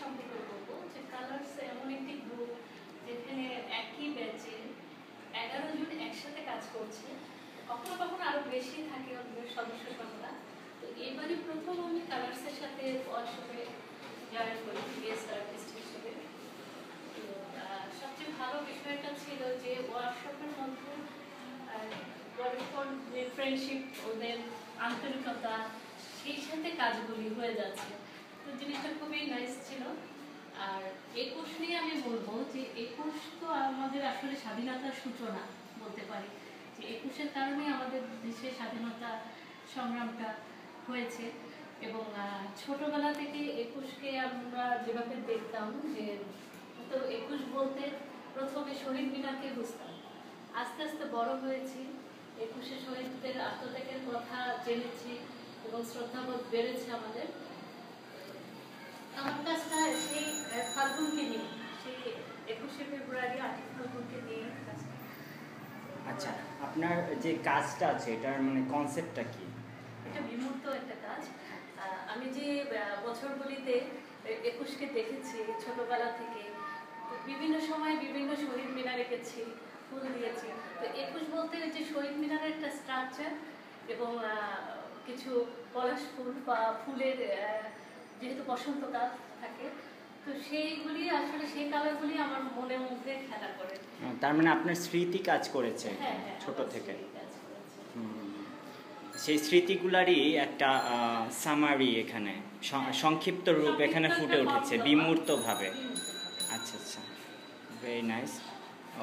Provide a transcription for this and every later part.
সম্পর্কে বলব। যে কালার্স এমন একটি গ্রুপ যেখানে একই ব্যাচে এগারো জন একসাথে কাজ করছে। কখনো কখনো আরও বেশি থাকে সদস্য সংখ্যা। তো এবারই প্রথম আমি কালার্সের সাথে ওয়ার্কশপে জয়েন করি গেস্ট আর্টিস্ট হিসেবে। তো সবচেয়ে ভালো বিষয়টা ছিল যে ওয়ার্কশপের মধ্যে পরস্পর যে ফ্রেন্ডশিপ ওদের আন্তরিকতা, সেই সাথে কাজগুলি হয়ে যাচ্ছে। জিনিসটা খুবই নাইস ছিল। আর একুশ নিয়ে আমি বলব যে একুশ তো আমাদের আসলে স্বাধীনতার সূচনা বলতে পারি। যে একুশের কারণে আমাদের দেশের স্বাধীনতা সংগ্রামটা হয়েছে এবং ছোটবেলা থেকে একুশকে আমরা যেভাবে দেখতাম যে, তো একুশ বলতে প্রথমে শহীদ মিনারকে বুঝতাম। আস্তে আস্তে বড় হয়েছি, একুশে শহীদদের আত্মত্যাগের কথা জেনেছি এবং শ্রদ্ধাবোধ বেড়েছে আমাদের আমার কাজটা সেই আহ, ফাল্গুনকে নিয়ে একুশে ফেব্রুয়ারি আটই ফাল্গুনকে নিয়ে আচ্ছা আপনার যে কাজটা আছে এটার মানে কনসেপ্টটা কি? এটা বিমূর্ত একটা কাজ। আমি যে বছরগুলিতে একুশকে দেখেছি ছোটবেলা থেকে বিভিন্ন সময় বিভিন্ন শহীদ মিনার এঁকেছি ফুল দিয়েছি। তো একুশ বলতে যে শহীদ মিনারের একটা স্ট্রাকচার এবং কিছু পলাশ ফুল বা ফুলের যেহেতু বসন্তকাল থাকে তো সেইগুলি আসলে সেই কালারগুলি আমার মনের মধ্যে খেলা করে। তার মানে আপনার স্মৃতি কাজ করেছে হ্যাঁ হ্যাঁ ছোট থেকে। সেই হুম। সেই স্মৃতিগুলারই একটা সামারি এখানে সংক্ষিপ্ত রূপ এখানে ফুটে উঠেছে ভাব বিমূর্তভাবে। আচ্ছা আচ্ছা। Very nice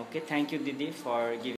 okay thank you দিদি ফর গিভিং